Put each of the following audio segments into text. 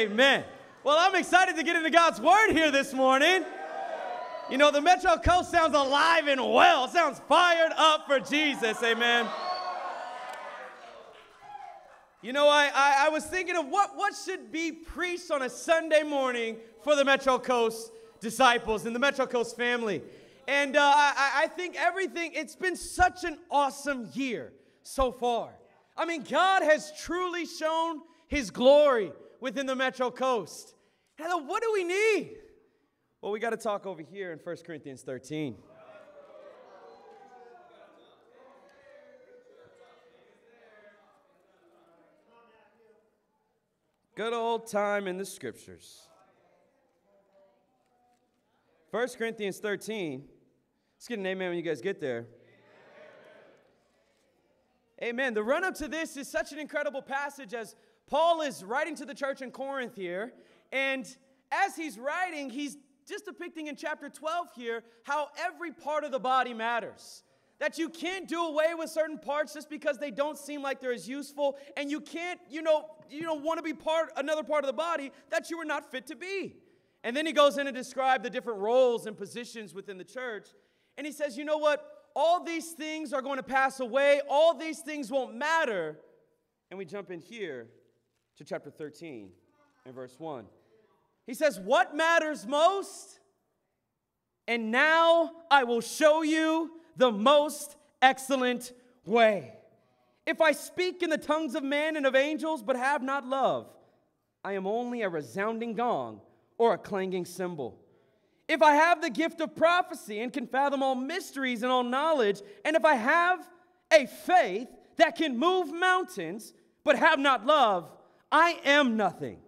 Amen. Well, I'm excited to get into God's Word here this morning. You know, the Metro Coast sounds alive and well, sounds fired up for Jesus. Amen. You know, I, I, I, was thinking of what, what should be preached on a Sunday morning for the Metro Coast disciples and the Metro Coast family. And uh, I, I think everything, it's been such an awesome year so far. I mean, God has truly shown his glory within the Metro Coast. Hello, what do we need? Well, we got to talk over here in 1 Corinthians 13. Good old time in the scriptures. 1 Corinthians 13. Let's get an amen when you guys get there. Amen. The run up to this is such an incredible passage as Paul is writing to the church in Corinth here. And as he's writing, he's just depicting in chapter 12 here how every part of the body matters. That you can't do away with certain parts just because they don't seem like they're as useful, and you can't, you know, you don't want to be part another part of the body that you were not fit to be. And then he goes in and describe the different roles and positions within the church. And he says, you know what? All these things are going to pass away. All these things won't matter. And we jump in here to chapter 13 and verse 1. He says, What matters most? And now I will show you the most excellent way. If I speak in the tongues of men and of angels, but have not love, I am only a resounding gong or a clanging cymbal. If I have the gift of prophecy and can fathom all mysteries and all knowledge, and if I have a faith that can move mountains, but have not love, I am nothing.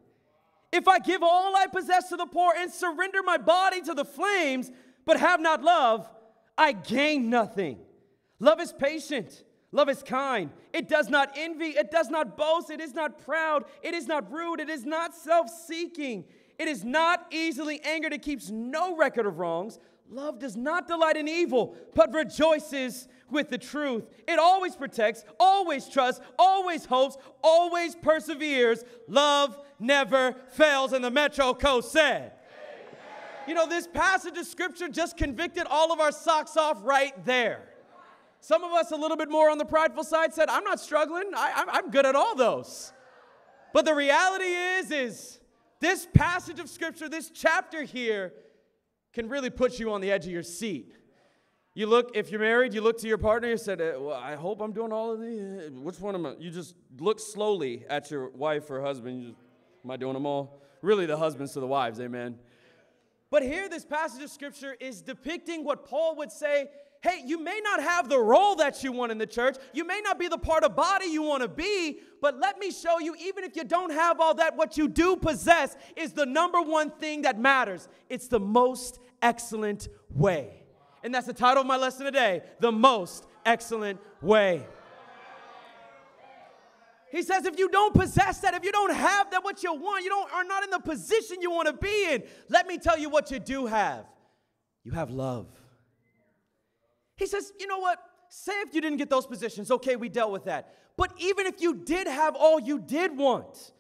If I give all I possess to the poor and surrender my body to the flames, but have not love, I gain nothing. Love is patient. Love is kind. It does not envy. It does not boast. It is not proud. It is not rude. It is not self seeking. It is not easily angered. It keeps no record of wrongs. Love does not delight in evil, but rejoices with the truth. It always protects, always trusts, always hopes, always perseveres. Love never fails. And the Metro Coast said, You know, this passage of scripture just convicted all of our socks off right there. Some of us, a little bit more on the prideful side, said, I'm not struggling. I, am good at all those. But the reality is, is this passage of scripture, this chapter here, can really put you on the edge of your seat. You look, if you're married, you look to your partner, you said, uh, well, I hope I'm doing all of these. Which one am I? You just look slowly at your wife or husband. Just, am I doing them all? Really, the husbands to the wives, amen. But here, this passage of scripture is depicting what Paul would say hey, you may not have the role that you want in the church. You may not be the part of body you want to be, but let me show you, even if you don't have all that, what you do possess is the number one thing that matters. It's the most excellent way. And that's the title of my lesson today The Most Excellent Way. He says, if you don't possess that, if you don't have that, what you want, you don't, are not in the position you want to be in, let me tell you what you do have. You have love. He says, you know what? Say if you didn't get those positions, okay, we dealt with that. But even if you did have all you did want,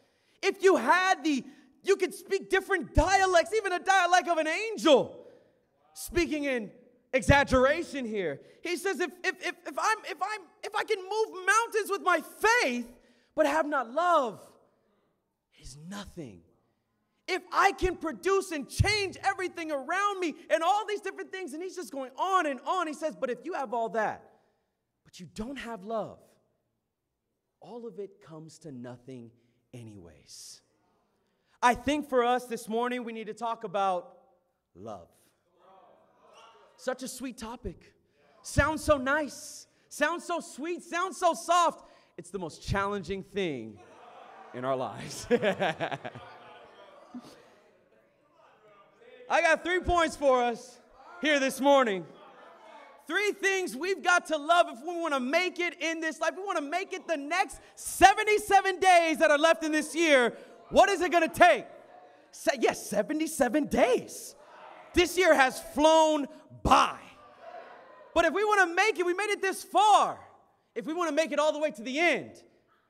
if you had the, you could speak different dialects, even a dialect of an angel, speaking in exaggeration here. He says, if, if, if, if, I'm, if, I'm, if I can move mountains with my faith, but have not love, is nothing. If I can produce and change everything around me and all these different things, and he's just going on and on, he says, but if you have all that, but you don't have love, all of it comes to nothing, anyways. I think for us this morning, we need to talk about love. Such a sweet topic. Sounds so nice. Sounds so sweet. Sounds so soft. It's the most challenging thing in our lives. I got three points for us here this morning. Three things we've got to love if we want to make it in this life. We want to make it the next 77 days that are left in this year. What is it going to take? yes, 77 days. This year has flown by. But if we want to make it, we made it this far. If we want to make it all the way to the end,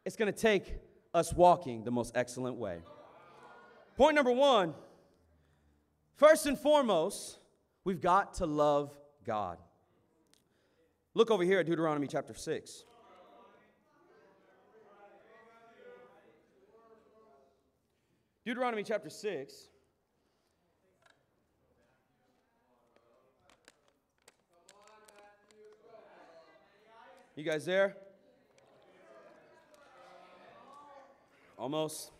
it's going to take us walking the most excellent way. Point number one first and foremost, we've got to love God. Look over here at Deuteronomy chapter 6. Deuteronomy chapter 6. You guys there? Almost?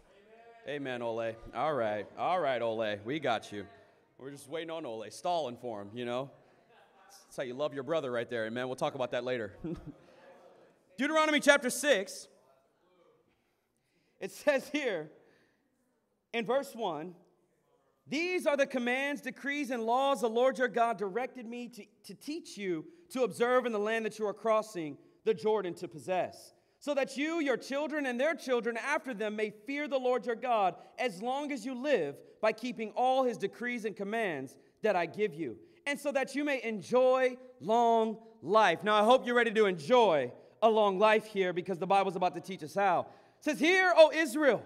Amen, Ole. All right. All right, Ole. We got you. We're just waiting on Ole, stalling for him, you know? That's how you love your brother right there. Amen. We'll talk about that later. Deuteronomy chapter 6. It says here in verse 1 These are the commands, decrees, and laws the Lord your God directed me to, to teach you to observe in the land that you are crossing the Jordan to possess so that you, your children, and their children after them may fear the Lord your God as long as you live by keeping all his decrees and commands that I give you, and so that you may enjoy long life. Now, I hope you're ready to enjoy a long life here because the Bible's about to teach us how. It says, Hear, O Israel,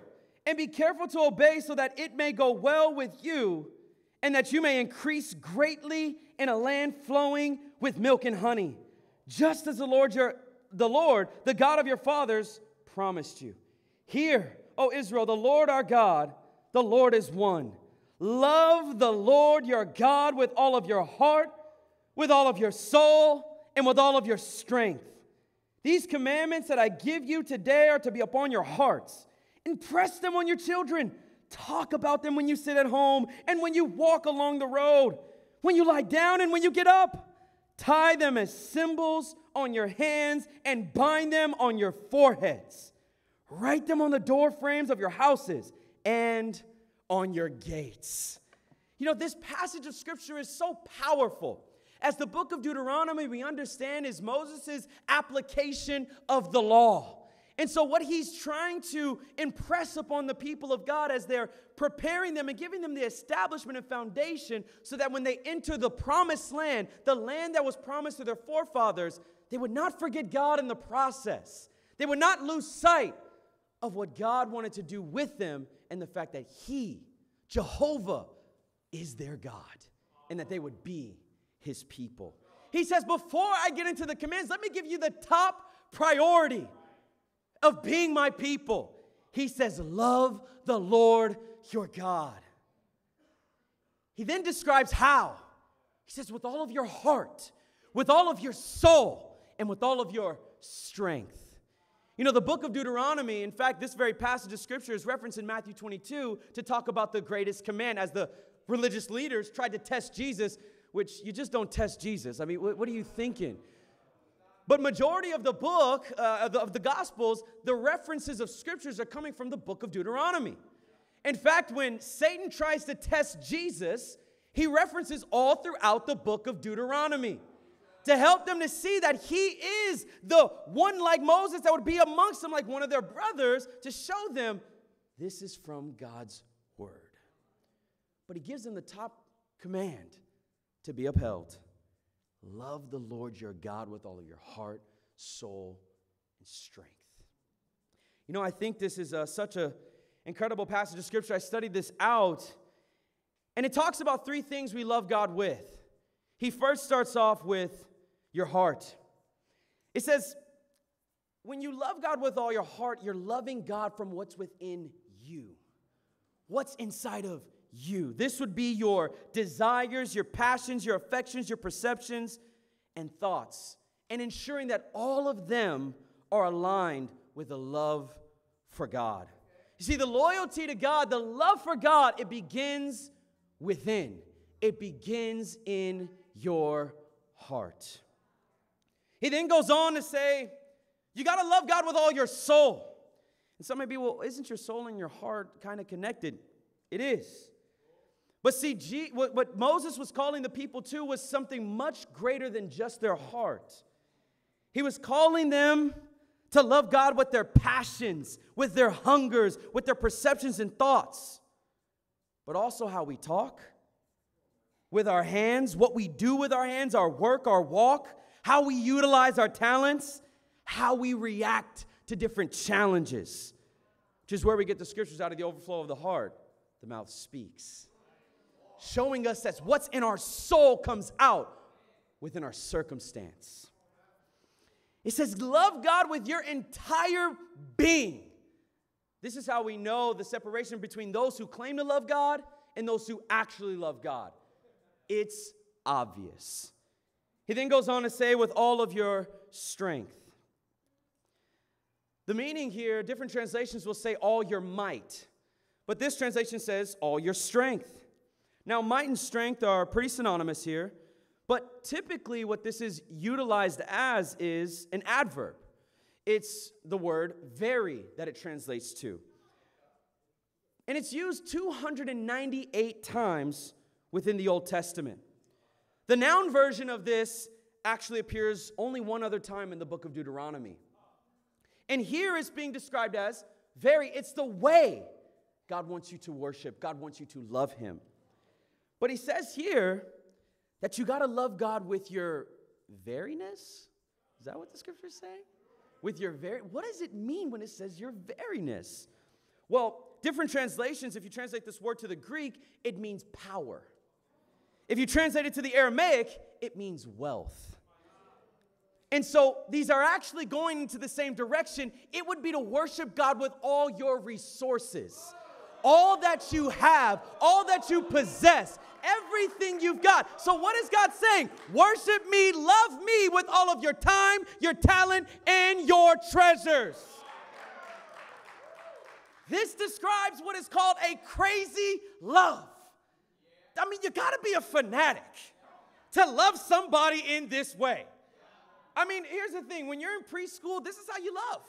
and be careful to obey so that it may go well with you and that you may increase greatly in a land flowing with milk and honey, just as the Lord your the Lord, the God of your fathers, promised you. Hear, O Israel, the Lord our God, the Lord is one. Love the Lord your God with all of your heart, with all of your soul, and with all of your strength. These commandments that I give you today are to be upon your hearts. Impress them on your children. Talk about them when you sit at home and when you walk along the road, when you lie down and when you get up. Tie them as symbols on your hands and bind them on your foreheads. Write them on the door frames of your houses and on your gates. You know, this passage of scripture is so powerful. As the book of Deuteronomy, we understand, is Moses' application of the law. And so, what he's trying to impress upon the people of God as they're preparing them and giving them the establishment and foundation so that when they enter the promised land, the land that was promised to their forefathers, they would not forget God in the process. They would not lose sight of what God wanted to do with them and the fact that He, Jehovah, is their God and that they would be His people. He says, Before I get into the commands, let me give you the top priority of being my people. He says, Love the Lord your God. He then describes how. He says, With all of your heart, with all of your soul, and with all of your strength. You know, the book of Deuteronomy, in fact, this very passage of scripture is referenced in Matthew 22 to talk about the greatest command as the religious leaders tried to test Jesus, which you just don't test Jesus. I mean, what, what are you thinking? But majority of the book, uh, of, the, of the Gospels, the references of scriptures are coming from the book of Deuteronomy. In fact, when Satan tries to test Jesus, he references all throughout the book of Deuteronomy to help them to see that he is the one like Moses that would be amongst them, like one of their brothers, to show them this is from God's word. But he gives them the top command to be upheld. Love the Lord your God with all of your heart, soul, and strength. You know, I think this is uh, such an incredible passage of scripture. I studied this out, and it talks about three things we love God with. He first starts off with your heart. It says, when you love God with all your heart, you're loving God from what's within you. What's inside of you. This would be your desires, your passions, your affections, your perceptions, and thoughts, and ensuring that all of them are aligned with the love for God. You see, the loyalty to God, the love for God, it begins within, it begins in your heart. He then goes on to say, You got to love God with all your soul. And some may be, well, isn't your soul and your heart kind of connected? It is. But see, G, what, what Moses was calling the people to was something much greater than just their heart. He was calling them to love God with their passions, with their hungers, with their perceptions and thoughts, but also how we talk, with our hands, what we do with our hands, our work, our walk, how we utilize our talents, how we react to different challenges, which is where we get the scriptures out of the overflow of the heart the mouth speaks. Showing us that what's in our soul comes out within our circumstance. It says, Love God with your entire being. This is how we know the separation between those who claim to love God and those who actually love God. It's obvious. He then goes on to say, with all of your strength. The meaning here, different translations will say all your might, but this translation says all your strength. Now, might and strength are pretty synonymous here, but typically what this is utilized as is an adverb. It's the word very that it translates to. And it's used 298 times within the Old Testament. The noun version of this actually appears only one other time in the book of Deuteronomy. And here it's being described as very, it's the way God wants you to worship, God wants you to love Him. But He says here that you got to love God with your veriness. Is that what the scriptures say? With your very, what does it mean when it says your veriness? Well, different translations, if you translate this word to the Greek, it means power. If you translate it to the Aramaic, it means wealth. And so these are actually going into the same direction. It would be to worship God with all your resources, all that you have, all that you possess, everything you've got. So, what is God saying? Worship me, love me with all of your time, your talent, and your treasures. This describes what is called a crazy love. I mean, you gotta be a fanatic to love somebody in this way. I mean, here's the thing when you're in preschool, this is how you love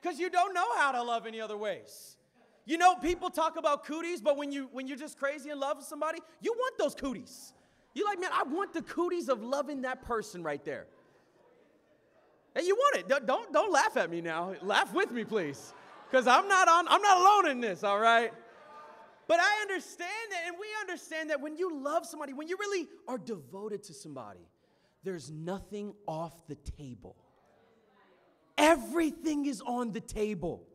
because you don't know how to love any other ways. You know, people talk about cooties, but when, you, when you're just crazy in love with somebody, you want those cooties. You're like, man, I want the cooties of loving that person right there. And you want it. Don't, don't, laugh at me now. Laugh with me, please. Because I'm not on, I'm not alone in this, all right? But I understand that, and we understand that when you love somebody, when you really are devoted to somebody, there's nothing off the table. Everything is on the table.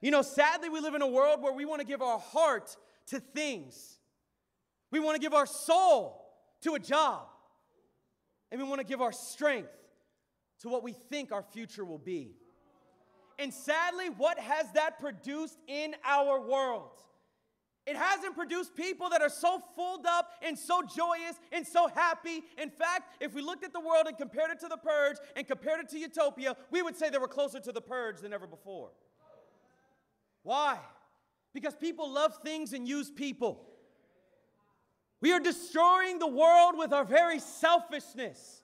You know, sadly, we live in a world where we want to give our heart to things. We want to give our soul to a job. And we want to give our strength to what we think our future will be. And sadly, what has that produced in our world? It hasn't produced people that are so full up and so joyous and so happy. In fact, if we looked at the world and compared it to the purge and compared it to utopia, we would say they were closer to the purge than ever before. Why? Because people love things and use people. We are destroying the world with our very selfishness.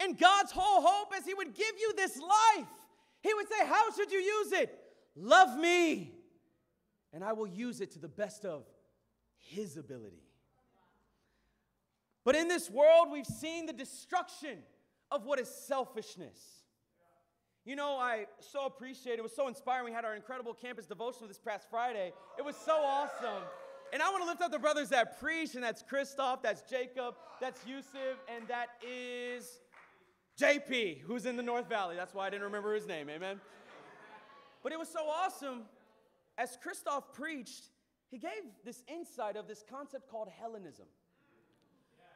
And God's whole hope is He would give you this life. He would say, How should you use it? Love me and I will use it to the best of His ability. But in this world, we've seen the destruction of what is selfishness. You know, I so appreciate it. It was so inspiring. We had our incredible campus devotional this past Friday. It was so awesome. And I want to lift up the brothers that preach, and that's Christoph, that's Jacob, that's Yusuf, and that is JP, who's in the North Valley. That's why I didn't remember his name. Amen. But it was so awesome as Christoph preached, he gave this insight of this concept called Hellenism,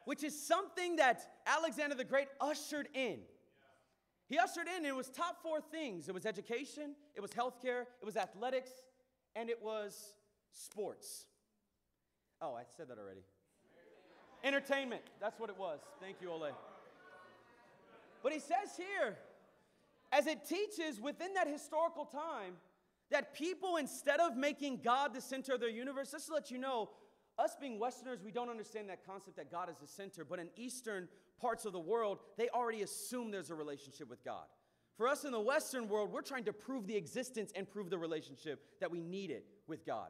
which is something that Alexander the Great ushered in. He ushered in, and it was top four things it was education, it was healthcare, it was athletics, and it was sports. Oh, I said that already. Entertainment, that's what it was. Thank you, Ole. But he says here, as it teaches within that historical time, that people, instead of making God the center of their universe, just to let you know, us being Westerners, we don't understand that concept that God is the center. But in Eastern parts of the world, they already assume there's a relationship with God. For us in the Western world, we're trying to prove the existence and prove the relationship that we need it with God.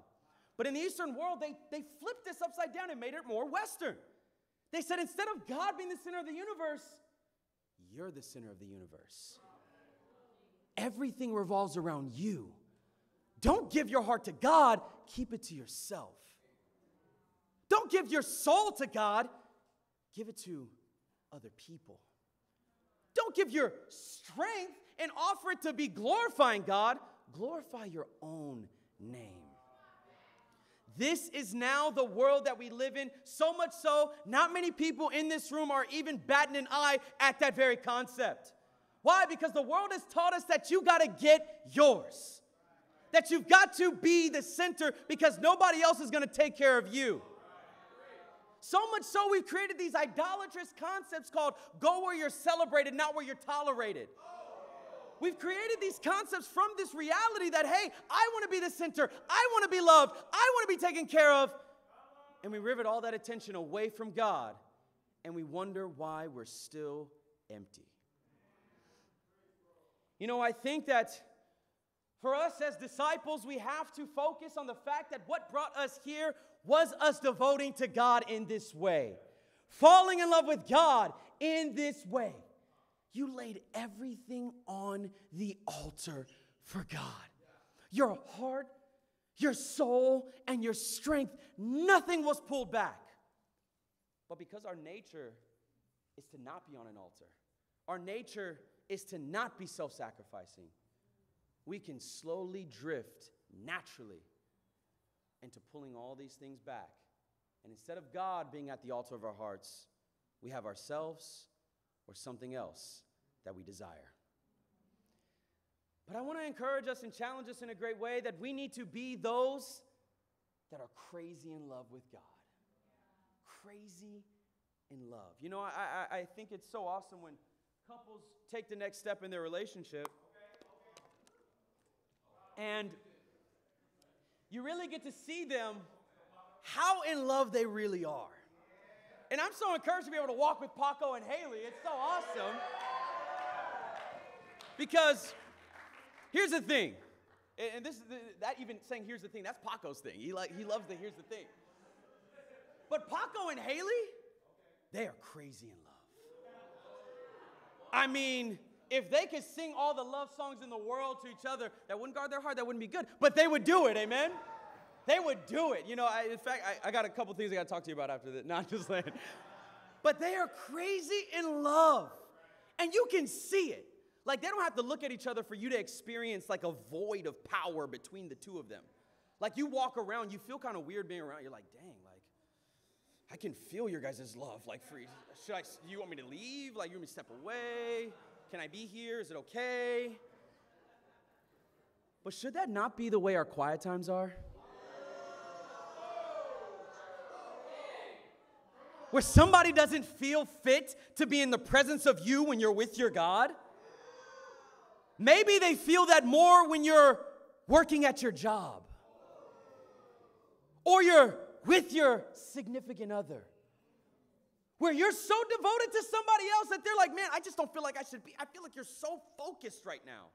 But in the Eastern world, they, they flipped this upside down and made it more Western. They said instead of God being the center of the universe, you're the center of the universe. Everything revolves around you. Don't give your heart to God, keep it to yourself. Don't give your soul to God, give it to other people. Don't give your strength and offer it to be glorifying God, glorify your own name. This is now the world that we live in. So much so, not many people in this room are even batting an eye at that very concept. Why? Because the world has taught us that you got to get yours, that you've got to be the center because nobody else is going to take care of you. So much so, we've created these idolatrous concepts called go where you're celebrated, not where you're tolerated. We've created these concepts from this reality that, hey, I want to be the center, I want to be loved, I want to be taken care of. And we rivet all that attention away from God and we wonder why we're still empty. You know, I think that for us as disciples, we have to focus on the fact that what brought us here was us devoting to God in this way, falling in love with God in this way. You laid everything on the altar for God. Your heart, your soul, and your strength, nothing was pulled back. But because our nature is to not be on an altar, our nature is to not be self sacrificing, we can slowly drift naturally into pulling all these things back. And instead of God being at the altar of our hearts, we have ourselves or something else that we desire. But I want to encourage us and challenge us in a great way that we need to be those that are crazy in love with God. Crazy in love. You know, I, I, I think it's so awesome when couples take the next step in their relationship and you really get to see them how in love they really are. And I'm so encouraged to be able to walk with Paco and Haley. It's so awesome. Because here's the thing, and this that even saying here's the thing, that's Paco's thing. He like he loves the here's the thing. But Paco and Haley, they are crazy in love. I mean, if they could sing all the love songs in the world to each other, that wouldn't guard their heart, that wouldn't be good. But they would do it, amen? They would do it. You know, I, in fact, I, I got a couple things I got to talk to you about after this. Not just saying. But they are crazy in love. And you can see it. Like, they don't have to look at each other for you to experience like a void of power between the two of them. Like, you walk around, you feel kind of weird being around. You're like, dang, like, I can feel your guys' love. Like, free. Should I, you want me to leave? Like, you want me to step away? Can I be here? Is it okay? But should that not be the way our quiet times are? Where somebody doesn't feel fit to be in the presence of you when you're with your God? Maybe they feel that more when you're working at your job or you're with your significant other. Where you're so devoted to somebody else that they're like, man, I just don't feel like I should be. I feel like you're so focused right now.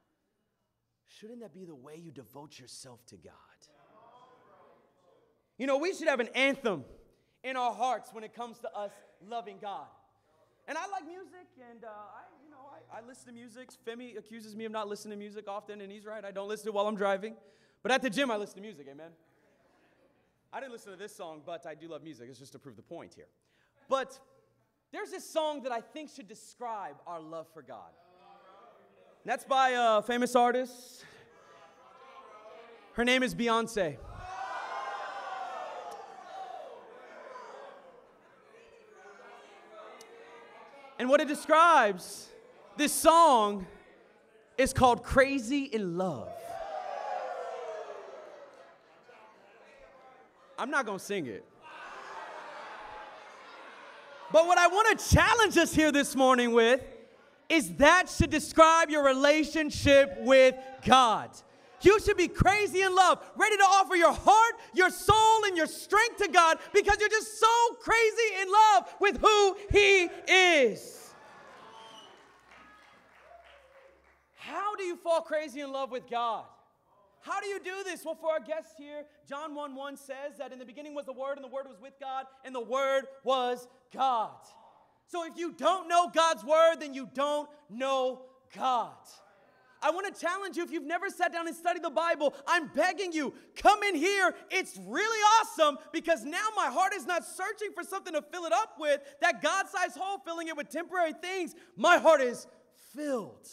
Shouldn't that be the way you devote yourself to God? You know, we should have an anthem in our hearts when it comes to us loving God. And I like music, and uh, I, you know, I, I listen to music. Femi accuses me of not listening to music often, and he's right. I don't listen to it while I'm driving. But at the gym, I listen to music, amen? I didn't listen to this song, but I do love music. It's just to prove the point here. But there's this song that I think should describe our love for God. And that's by a famous artist. Her name is Beyonce. And what it describes, this song is called Crazy in Love. I'm not gonna sing it. But what I want to challenge us here this morning with is that should describe your relationship with God. You should be crazy in love, ready to offer your heart, your soul, and your strength to God because you're just so crazy in love with who He is. How do you fall crazy in love with God? How do you do this? Well, for our guests here, John 1 1 says that in the beginning was the Word, and the Word was with God, and the Word was God. So if you don't know God's Word, then you don't know God. I want to challenge you if you've never sat down and studied the Bible, I'm begging you, come in here. It's really awesome because now my heart is not searching for something to fill it up with, that God sized hole, filling it with temporary things. My heart is filled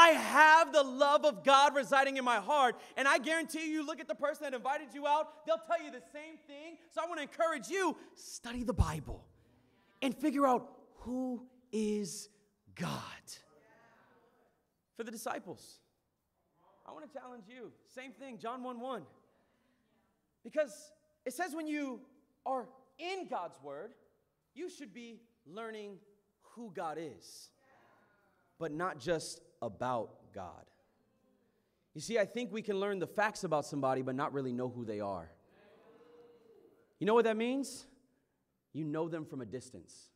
I have the love of God residing in my heart. And I guarantee you, look at the person that invited you out, they'll tell you the same thing. So I want to encourage you study the Bible and figure out who is God. For the disciples, I want to challenge you. Same thing, John 1 1. Because it says when you are in God's word, you should be learning who God is, but not just about God. You see, I think we can learn the facts about somebody, but not really know who they are. You know what that means? You know them from a distance.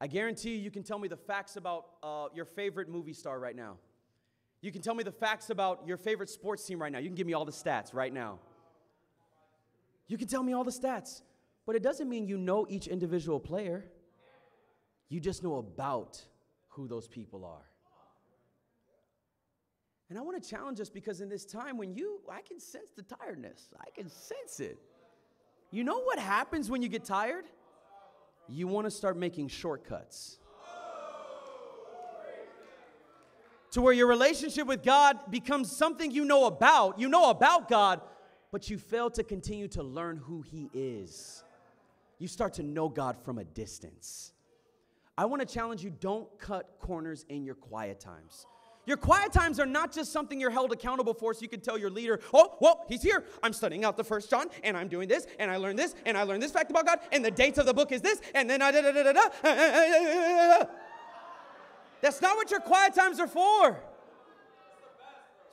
I guarantee you, you can tell me the facts about uh, your favorite movie star right now. You can tell me the facts about your favorite sports team right now. You can give me all the stats right now. You can tell me all the stats, but it doesn't mean you know each individual player. You just know about who those people are. And I want to challenge us because in this time when you, I can sense the tiredness, I can sense it. You know what happens when you get tired? You want to start making shortcuts. To where your relationship with God becomes something you know about. You know about God, but you fail to continue to learn who He is. You start to know God from a distance. I want to challenge you don't cut corners in your quiet times. Your quiet times are not just something you're held accountable for so you can tell your leader, oh, well, he's here. I'm studying out the first John, and I'm doing this, and I learned this, and I learned this fact about God, and the dates of the book is this, and then I da da da da da. That's not what your quiet times are for.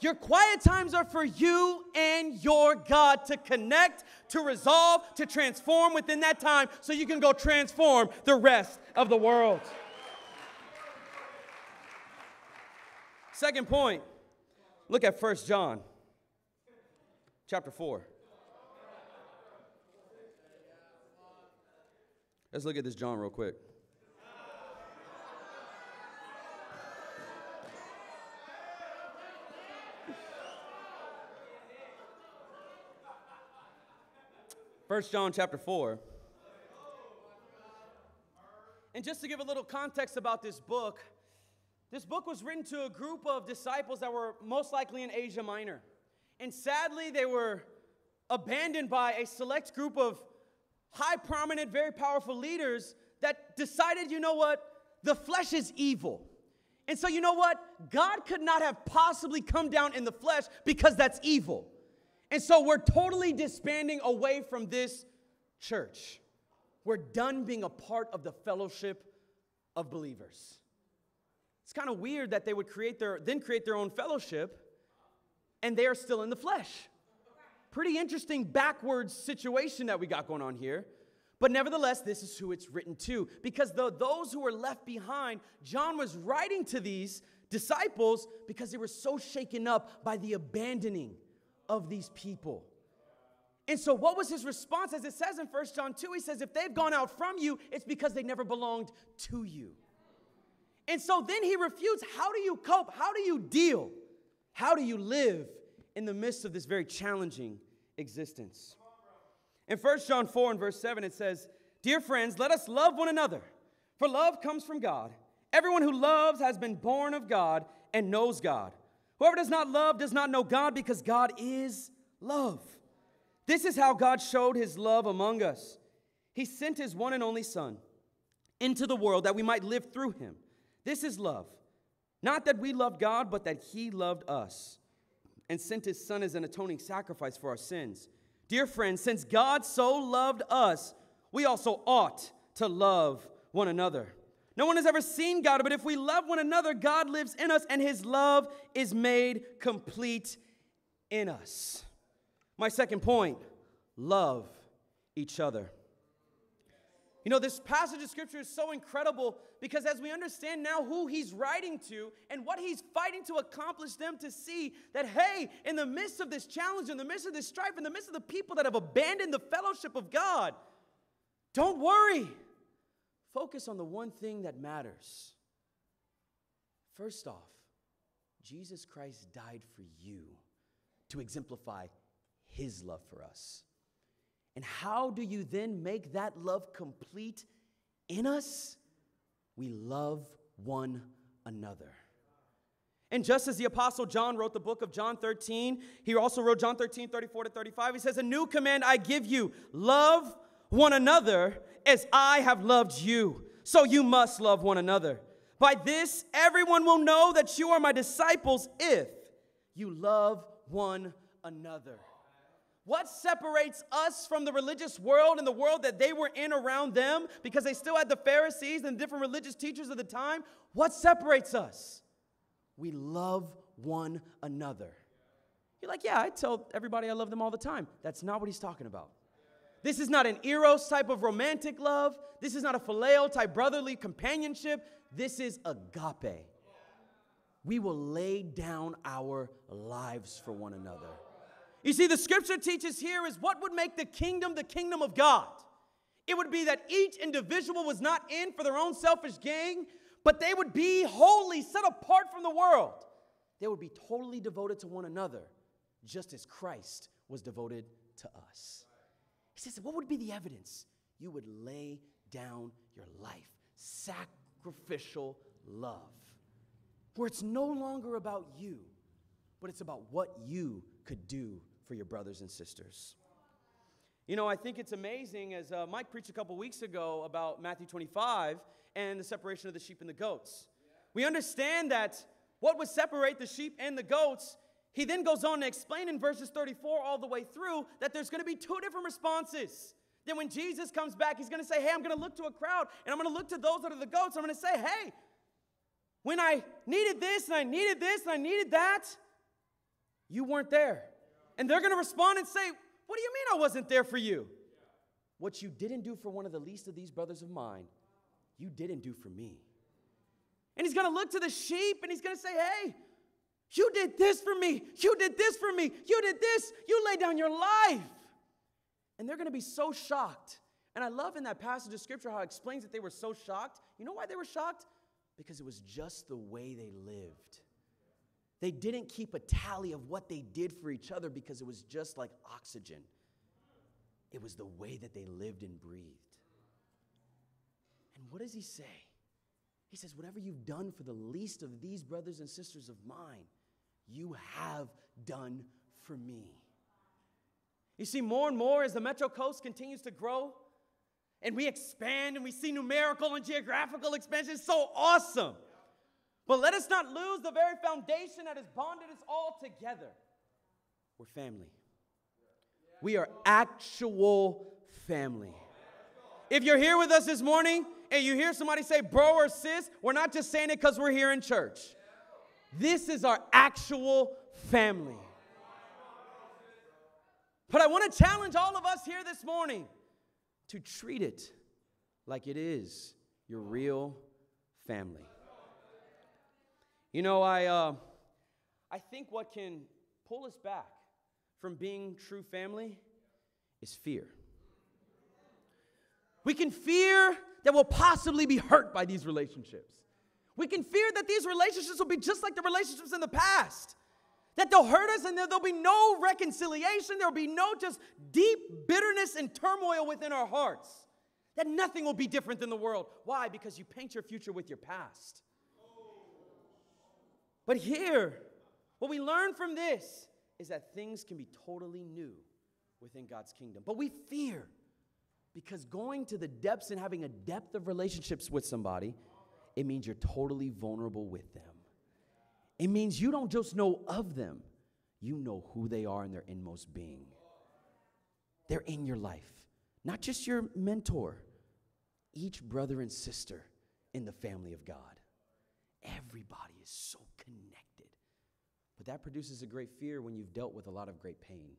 Your quiet times are for you and your God to connect, to resolve, to transform within that time so you can go transform the rest of the world. Second point, look at First John chapter 4. Let's look at this John real quick. First John chapter 4. And just to give a little context about this book, this book was written to a group of disciples that were most likely in Asia Minor. And sadly, they were abandoned by a select group of high, prominent, very powerful leaders that decided, you know what? The flesh is evil. And so, you know what? God could not have possibly come down in the flesh because that's evil. And so, we're totally disbanding away from this church. We're done being a part of the fellowship of believers. It's kind of weird that they would create their, then create their own fellowship and they are still in the flesh. Pretty interesting backwards situation that we got going on here. But nevertheless, this is who it's written to. Because the, those who were left behind, John was writing to these disciples because they were so shaken up by the abandoning of these people. And so, what was his response? As it says in 1 John 2, he says, If they've gone out from you, it's because they never belonged to you. And so then he refutes how do you cope? How do you deal? How do you live in the midst of this very challenging existence? In 1 John 4 and verse 7, it says, Dear friends, let us love one another, for love comes from God. Everyone who loves has been born of God and knows God. Whoever does not love does not know God because God is love. This is how God showed his love among us. He sent his one and only Son into the world that we might live through him. This is love. Not that we loved God, but that He loved us and sent His Son as an atoning sacrifice for our sins. Dear friends, since God so loved us, we also ought to love one another. No one has ever seen God, but if we love one another, God lives in us and His love is made complete in us. My second point love each other. You know, this passage of scripture is so incredible because as we understand now who he's writing to and what he's fighting to accomplish them to see that, hey, in the midst of this challenge, in the midst of this strife, in the midst of the people that have abandoned the fellowship of God, don't worry. Focus on the one thing that matters. First off, Jesus Christ died for you to exemplify his love for us. And how do you then make that love complete in us? We love one another. And just as the Apostle John wrote the book of John 13, he also wrote John 13, 34 to 35. He says, A new command I give you love one another as I have loved you. So you must love one another. By this, everyone will know that you are my disciples if you love one another. What separates us from the religious world and the world that they were in around them because they still had the Pharisees and different religious teachers of the time? What separates us? We love one another. You're like, yeah, I tell everybody I love them all the time. That's not what he's talking about. This is not an eros type of romantic love. This is not a phileo type brotherly companionship. This is agape. We will lay down our lives for one another. You see, the scripture teaches here is what would make the kingdom the kingdom of God. It would be that each individual was not in for their own selfish gain, but they would be holy, set apart from the world. They would be totally devoted to one another, just as Christ was devoted to us. He says, What would be the evidence? You would lay down your life, sacrificial love, where it's no longer about you, but it's about what you could do for your brothers and sisters. You know, I think it's amazing, as uh, Mike preached a couple weeks ago about Matthew 25 and the separation of the sheep and the goats. We understand that what would separate the sheep and the goats, he then goes on to explain in verses 34 all the way through that there's going to be two different responses. Then when Jesus comes back, he's going to say, Hey, I'm going to look to a crowd and I'm going to look to those that are the goats. I'm going to say, Hey, when I needed this and I needed this and I needed that, you weren't there. And they're going to respond and say, What do you mean I wasn't there for you? What you didn't do for one of the least of these brothers of mine, you didn't do for me. And he's going to look to the sheep and he's going to say, Hey, you did this for me. You did this for me. You did this. You laid down your life. And they're going to be so shocked. And I love in that passage of scripture how it explains that they were so shocked. You know why they were shocked? Because it was just the way they lived. They didn't keep a tally of what they did for each other because it was just like oxygen. It was the way that they lived and breathed. And what does he say? He says, Whatever you've done for the least of these brothers and sisters of mine, you have done for me. You see, more and more as the Metro Coast continues to grow and we expand and we see numerical and geographical expansion, it's so awesome. But let us not lose the very foundation that has bonded us all together. We're family. We are actual family. If you're here with us this morning and you hear somebody say bro or sis, we're not just saying it because we're here in church. This is our actual family. But I want to challenge all of us here this morning to treat it like it is your real family. You know, I, uh, I think what can pull us back from being true family is fear. We can fear that we'll possibly be hurt by these relationships. We can fear that these relationships will be just like the relationships in the past. That they'll hurt us and there'll be no reconciliation, there'll be no just deep bitterness and turmoil within our hearts. That nothing will be different than the world. Why? Because you paint your future with your past. But here, what we learn from this is that things can be totally new within God's kingdom. But we fear because going to the depths and having a depth of relationships with somebody, it means you're totally vulnerable with them. It means you don't just know of them, you know who they are in their inmost being. They're in your life, not just your mentor, each brother and sister in the family of God. Everybody is so connected. But that produces a great fear when you've dealt with a lot of great pain.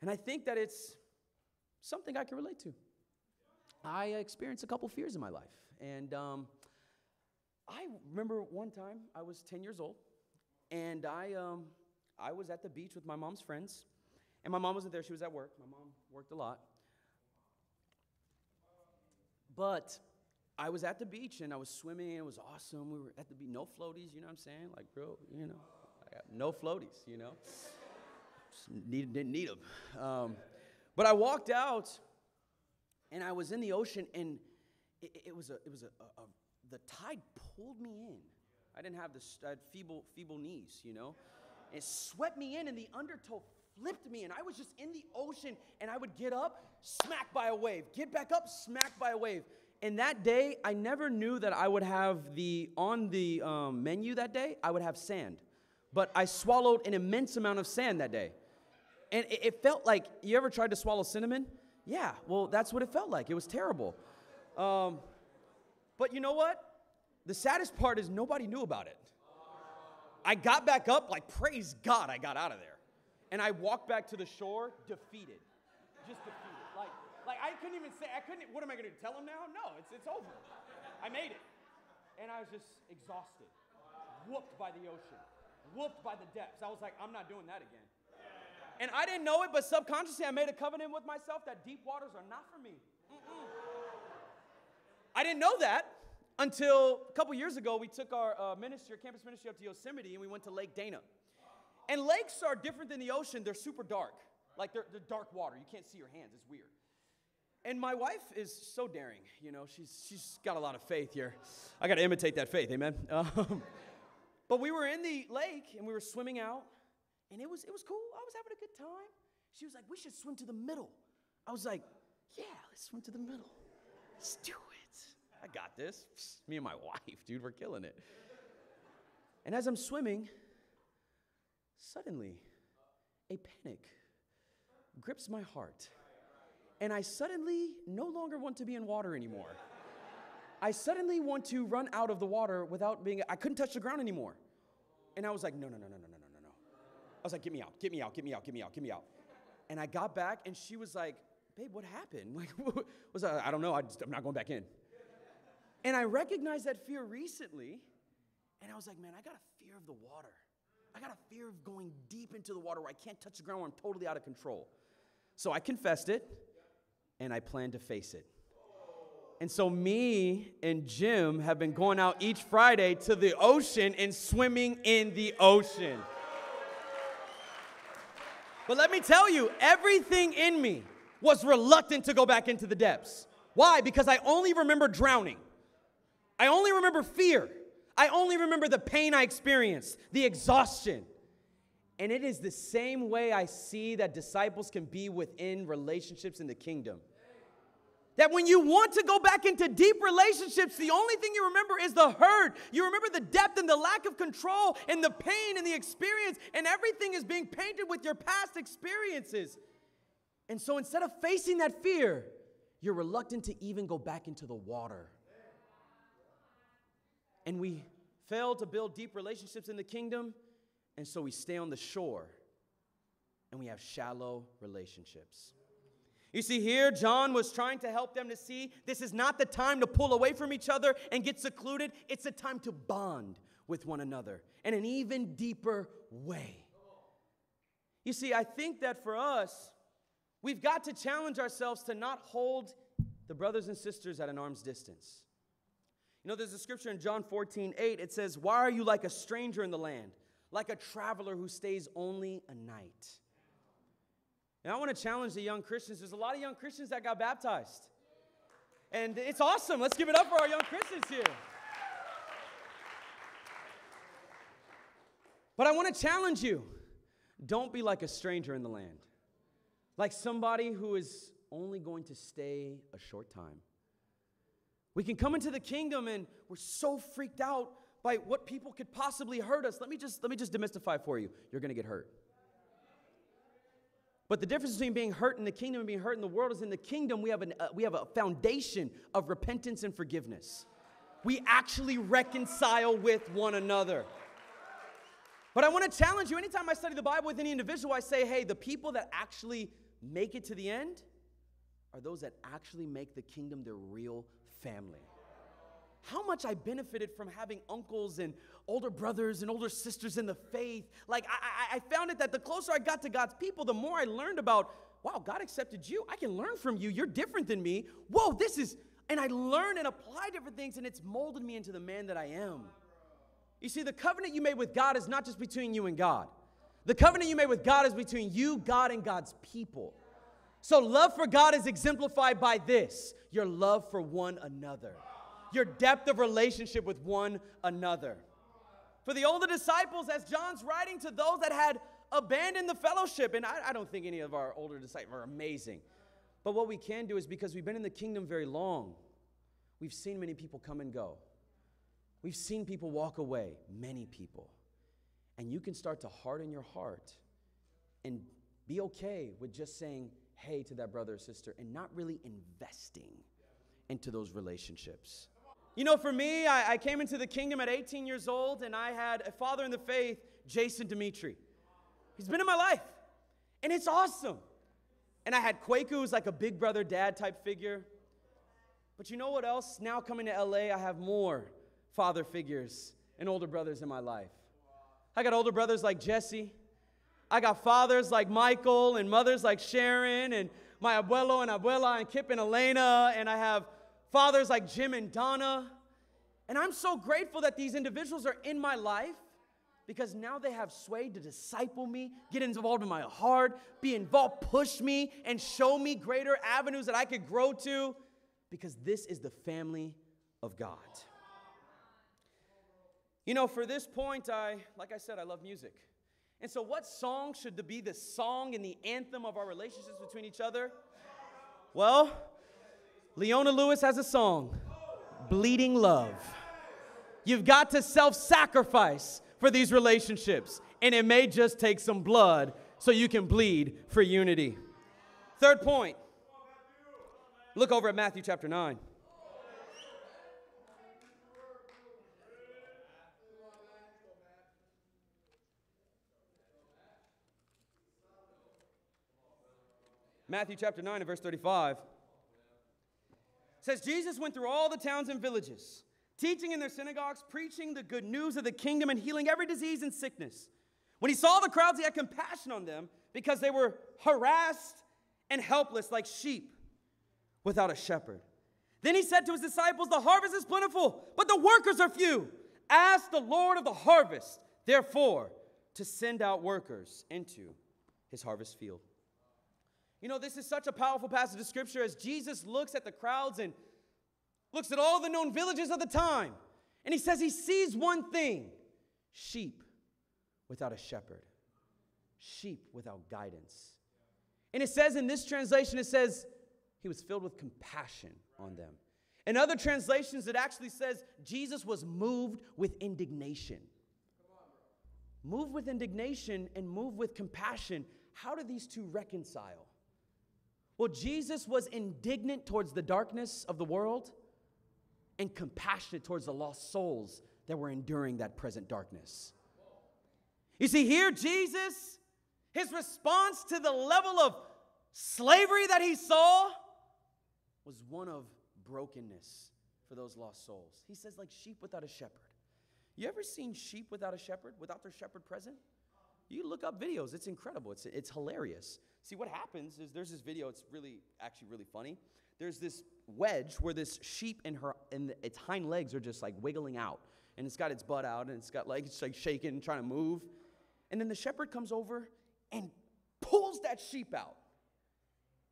And I think that it's something I can relate to. I experienced a couple fears in my life. And um, I remember one time I was 10 years old, and I, um, I was at the beach with my mom's friends. And my mom wasn't there, she was at work. My mom worked a lot. But I was at the beach and I was swimming, it was awesome. We were at the beach, no floaties, you know what I'm saying? Like, bro, you know, no floaties, you know? Need, didn't need them. Um, but I walked out and I was in the ocean and it, it was, a, it was a, a, a, the tide pulled me in I didn't have this, I had feeble, feeble knees, you know? It swept me in, and the undertow flipped me, and I was just in the ocean, and I would get up, smacked by a wave, get back up, smacked by a wave. And that day, I never knew that I would have the, on the um, menu that day, I would have sand. But I swallowed an immense amount of sand that day. And it, it felt like, you ever tried to swallow cinnamon? Yeah, well, that's what it felt like. It was terrible. Um, but you know what? The saddest part is nobody knew about it. I got back up, like, praise God, I got out of there. And I walked back to the shore defeated. Just defeated. Like, I couldn't even say, I couldn't, what am I gonna do? Tell him now? No, it's, it's over. I made it. And I was just exhausted, whooped by the ocean, whooped by the depths. I was like, I'm not doing that again. And I didn't know it, but subconsciously I made a covenant with myself that deep waters are not for me. Mm-mm. I didn't know that until a couple years ago, we took our uh, ministry, our campus ministry up to Yosemite, and we went to Lake Dana. And lakes are different than the ocean, they're super dark. Like they're, they're dark water. You can't see your hands, it's weird. And my wife is so daring, you know, she's, she's got a lot of faith here. I got to imitate that faith, amen? Um, but we were in the lake and we were swimming out, and it was, it was cool. I was having a good time. She was like, We should swim to the middle. I was like, Yeah, let's swim to the middle. Let's do it. I got this. Psst, me and my wife, dude, we're killing it. And as I'm swimming, suddenly a panic grips my heart. And I suddenly no longer want to be in water anymore. I suddenly want to run out of the water without being, I couldn't touch the ground anymore. And I was like, no, no, no, no, no, no, no, no. I was like, get me out, get me out, get me out, get me out, get me out. And I got back and she was like, babe, what happened? Like, what was that? I don't know, I just, I'm not going back in. And I recognized that fear recently, and I was like, man, I got a fear of the water. I got a fear of going deep into the water where I can't touch the ground where I'm totally out of control. So I confessed it, and I plan to face it. And so, me and Jim have been going out each Friday to the ocean and swimming in the ocean. But let me tell you, everything in me was reluctant to go back into the depths. Why? Because I only remember drowning. I only remember fear. I only remember the pain I experienced, the exhaustion. And it is the same way I see that disciples can be within relationships in the kingdom. That when you want to go back into deep relationships, the only thing you remember is the hurt. You remember the depth and the lack of control and the pain and the experience, and everything is being painted with your past experiences. And so instead of facing that fear, you're reluctant to even go back into the water and we fail to build deep relationships in the kingdom, and so we stay on the shore and we have shallow relationships. You see, here, John was trying to help them to see this is not the time to pull away from each other and get secluded. It's a time to bond with one another in an even deeper way. You see, I think that for us, we've got to challenge ourselves to not hold the brothers and sisters at an arm's distance. You know, there's a scripture in John 14, 8. It says, Why are you like a stranger in the land, like a traveler who stays only a night? And I want to challenge the young Christians. There's a lot of young Christians that got baptized. And it's awesome. Let's give it up for our young Christians here. But I want to challenge you don't be like a stranger in the land, like somebody who is only going to stay a short time. We can come into the kingdom and we're so freaked out by what people could possibly hurt us. Let me just let me just demystify for you. You're going to get hurt. But the difference between being hurt in the kingdom and being hurt in the world is in the kingdom we have, an, uh, we have a foundation of repentance and forgiveness. We actually reconcile with one another. But I want to challenge you anytime I study the Bible with any individual, I say, hey, the people that actually make it to the end are those that actually make the kingdom their real family. How much I benefited from having uncles and older brothers and older sisters in the faith. Like, I, I, found it that the closer I got to God's people, the more I learned about, wow, God accepted you. I can learn from you. You're different than me. Whoa, this is, and I learn and apply different things, and it's molded me into the man that I am. You see, the covenant you made with God is not just between you and God. The covenant you made with God is between you, God, and God's people. So, love for God is exemplified by this your love for one another, your depth of relationship with one another. For the older disciples, as John's writing to those that had abandoned the fellowship, and I, I don't think any of our older disciples are amazing. But what we can do is because we've been in the kingdom very long, we've seen many people come and go. We've seen people walk away, many people. And you can start to harden your heart and be okay with just saying hey to that brother or sister and not really investing into those relationships. You know, for me, I, I, came into the kingdom at 18 years old and I had a father in the faith, Jason Dimitri. He's been in my life and it's awesome. And I had Kwaku, who's like a big brother dad type figure. But you know what else? Now coming to LA, I have more father figures and older brothers in my life. I got older brothers like Jesse. I got fathers like Michael and mothers like Sharon and my abuelo and abuela and Kip and Elena. And I have fathers like Jim and Donna. And I'm so grateful that these individuals are in my life because now they have sway to disciple me, get involved in my heart, be involved, push me, and show me greater avenues that I could grow to because this is the family of God. You know, for this point, I, like I said, I love music. And so, what song should be the song and the anthem of our relationships between each other? Well, Leona Lewis has a song, Bleeding Love. You've got to self sacrifice for these relationships, and it may just take some blood so you can bleed for unity. Third point look over at Matthew chapter 9. Matthew chapter 9 and verse 35 says Jesus went through all the towns and villages, teaching in their synagogues, preaching the good news of the kingdom and healing every disease and sickness. When he saw the crowds, he had compassion on them because they were harassed and helpless like sheep without a shepherd. Then he said to his disciples, The harvest is plentiful, but the workers are few. Ask the Lord of the harvest, therefore, to send out workers into his harvest field. You know, this is such a powerful passage of scripture as Jesus looks at the crowds and looks at all the known villages of the time. And he says he sees one thing sheep without a shepherd, sheep without guidance. And it says in this translation, it says he was filled with compassion on them. In other translations, it actually says Jesus was moved with indignation. Move with indignation and move with compassion. How do these two reconcile? Well, Jesus was indignant towards the darkness of the world and compassionate towards the lost souls that were enduring that present darkness. You see, here, Jesus, his response to the level of slavery that he saw was one of brokenness for those lost souls. He says, like sheep without a shepherd. You ever seen sheep without a shepherd, without their shepherd present? You look up videos, it's incredible, it's, it's hilarious. See, what happens is there's this video, it's really, actually really funny. There's this wedge where this sheep and her and its hind legs are just like wiggling out. And it's got its butt out and it's got legs like shaking, trying to move. And then the shepherd comes over and pulls that sheep out.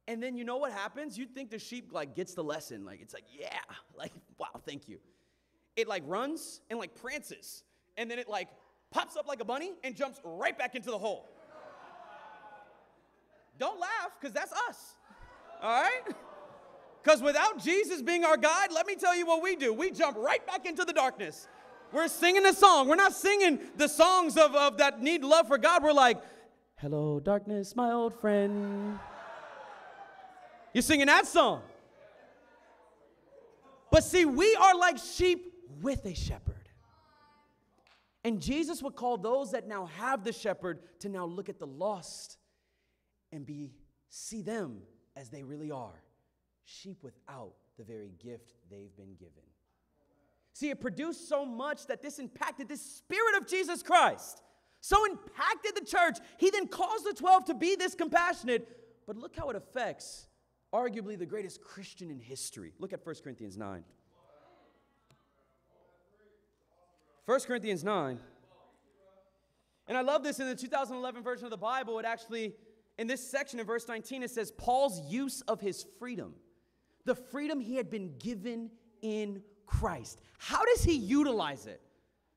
And then you know what happens? You'd think the sheep like gets the lesson. Like it's like, yeah, like, wow, thank you. It like runs and like prances. And then it like pops up like a bunny and jumps right back into the hole. Don't laugh, because that's us. All right? Because without Jesus being our guide, let me tell you what we do. We jump right back into the darkness. We're singing a song. We're not singing the songs of, of that need love for God. We're like, hello, darkness, my old friend. You're singing that song. But see, we are like sheep with a shepherd. And Jesus would call those that now have the shepherd to now look at the lost and be see them as they really are sheep without the very gift they've been given. See, it produced so much that this impacted this spirit of Jesus Christ. So impacted the church. He then caused the 12 to be this compassionate. But look how it affects arguably the greatest Christian in history. Look at 1 Corinthians 9. 1 Corinthians 9. And I love this in the 2011 version of the Bible. It actually in this section in verse 19, it says, Paul's use of his freedom, the freedom he had been given in Christ. How does he utilize it?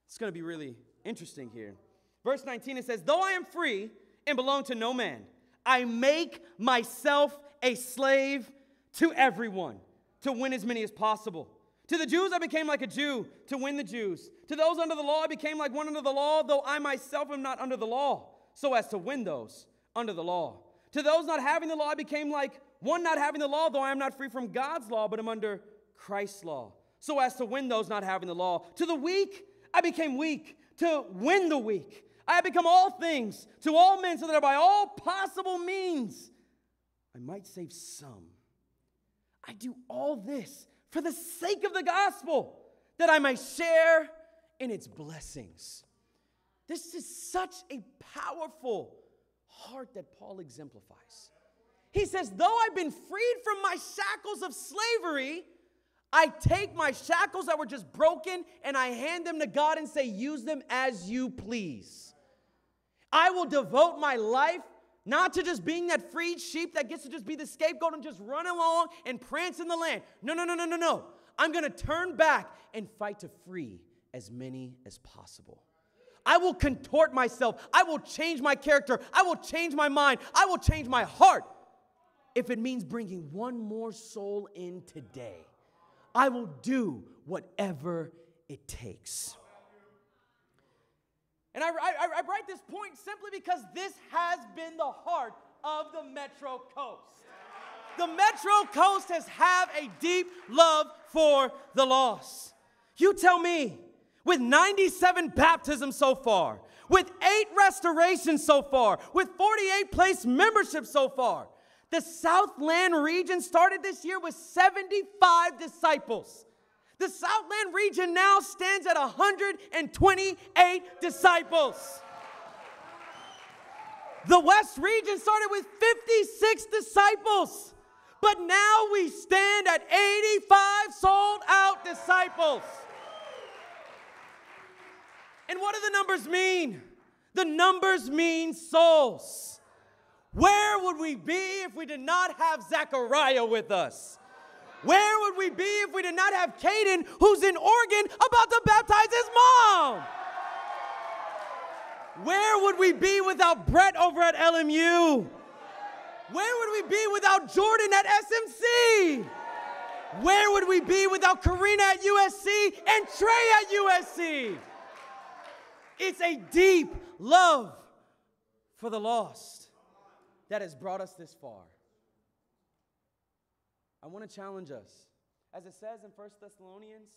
It's going to be really interesting here. Verse 19 it says, Though I am free and belong to no man, I make myself a slave to everyone to win as many as possible. To the Jews, I became like a Jew to win the Jews. To those under the law, I became like one under the law, though I myself am not under the law, so as to win those under the law. To those not having the law, I became like one not having the law, though I am not free from God's law, but am under Christ's law, so as to win those not having the law. To the weak, I became weak to win the weak. I have become all things to all men, so that by all possible means I might save some. I do all this for the sake of the gospel, that I might share in its blessings. This is such a powerful heart that Paul exemplifies. He says, Though I've been freed from my shackles of slavery, I take my shackles that were just broken and I hand them to God and say, Use them as you please. I will devote my life not to just being that freed sheep that gets to just be the scapegoat and just run along and prance in the land. No, no, no, no, no, no. I'm going to turn back and fight to free as many as possible. I will contort myself. I will change my character. I will change my mind. I will change my heart if it means bringing one more soul in today. I will do whatever it takes. And I, I, I, write this point simply because this has been the heart of the Metro Coast. The Metro Coast has had a deep love for the lost. You tell me, with 97 baptisms so far, with eight restorations so far, with 48 place memberships so far, the Southland region started this year with 75 disciples. The Southland region now stands at 128 disciples. The West region started with 56 disciples, but now we stand at 85 sold out disciples. And what do the numbers mean? The numbers mean souls. Where would we be if we did not have Zechariah with us? Where would we be if we did not have Caden, who's in Oregon, about to baptize his mom? Where would we be without Brett over at LMU? Where would we be without Jordan at SMC? Where would we be without Karina at USC and Trey at USC? It's a deep love for the lost that has brought us this far. I want to challenge us. As it says in 1 Thessalonians,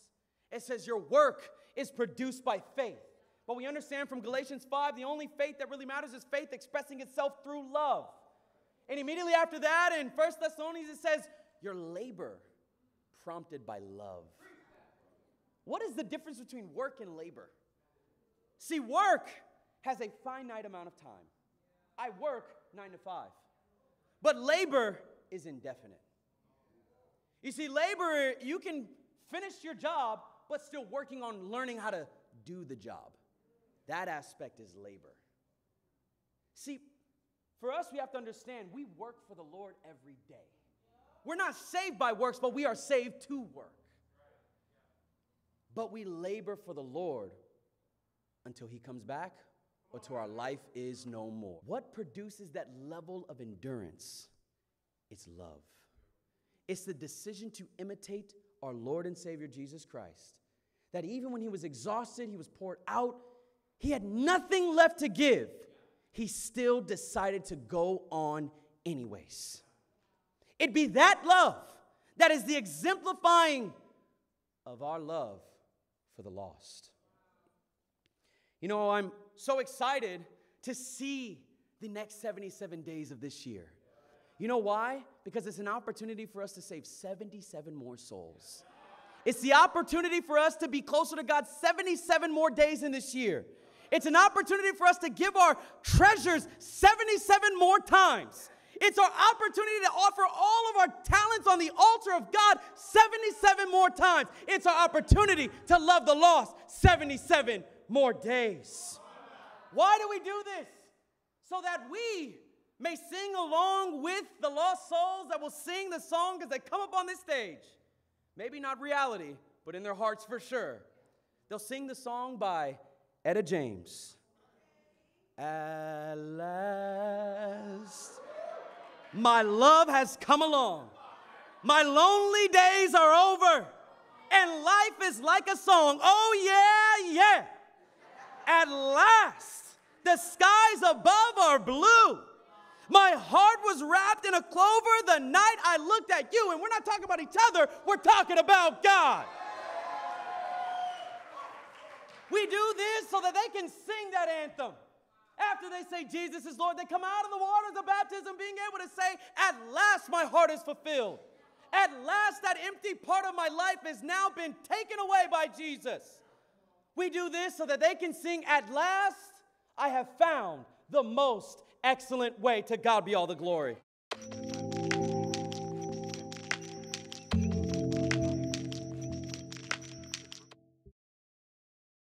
it says, Your work is produced by faith. But we understand from Galatians 5, the only faith that really matters is faith expressing itself through love. And immediately after that, in 1 Thessalonians, it says, Your labor prompted by love. What is the difference between work and labor? See, work has a finite amount of time. I work nine to five. But labor is indefinite. You see, labor, you can finish your job, but still working on learning how to do the job. That aspect is labor. See, for us, we have to understand we work for the Lord every day. We're not saved by works, but we are saved to work. But we labor for the Lord until He comes back or till our life is no more. What produces that level of endurance? It's love. It's the decision to imitate our Lord and Savior Jesus Christ. That even when he was exhausted, he was poured out, he had nothing left to give, he still decided to go on anyways. It'd be that love that is the exemplifying of our love for the lost. You know, I'm so excited to see the next 77 days of this year. You know why? Because it's an opportunity for us to save 77 more souls. It's the opportunity for us to be closer to God 77 more days in this year. It's an opportunity for us to give our treasures 77 more times. It's our opportunity to offer all of our talents on the altar of God 77 more times. It's our opportunity to love the lost 77 more days. Why do we do this? So that we may sing along with the lost souls that will sing the song as they come up on this stage. Maybe not reality, but in their hearts for sure. They'll sing the song by Etta James. At last, my love has come along. My lonely days are over, and life is like a song. Oh, yeah, yeah. At last, the skies above are blue. My heart was wrapped in a clover the night I looked at you. And we're not talking about each other, we're talking about God. We do this so that they can sing that anthem. After they say Jesus is Lord, they come out of the waters of baptism being able to say, At last my heart is fulfilled. At last that empty part of my life has now been taken away by Jesus. We do this so that they can sing, At last I have found the most excellent way. To God be all the glory.